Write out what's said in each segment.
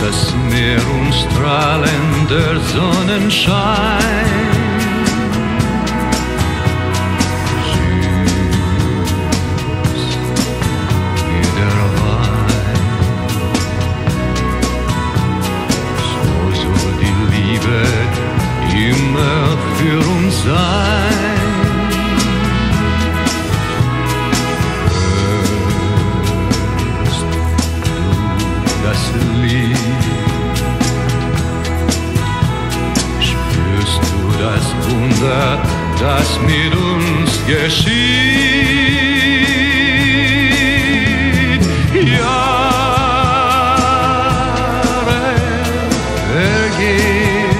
das Meer und Strahlen der Sonnenschein. Spürst du das Wunder, das mit uns geschieht? Jahre vergehen,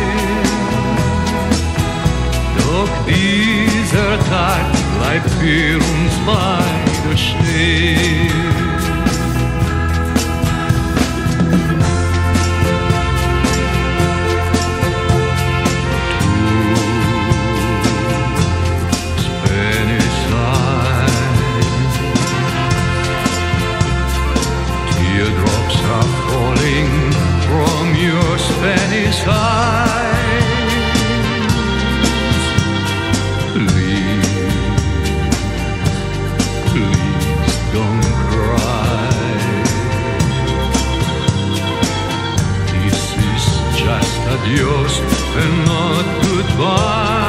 doch dieser Tag bleibt für uns beide stehen. Adios and not goodbye.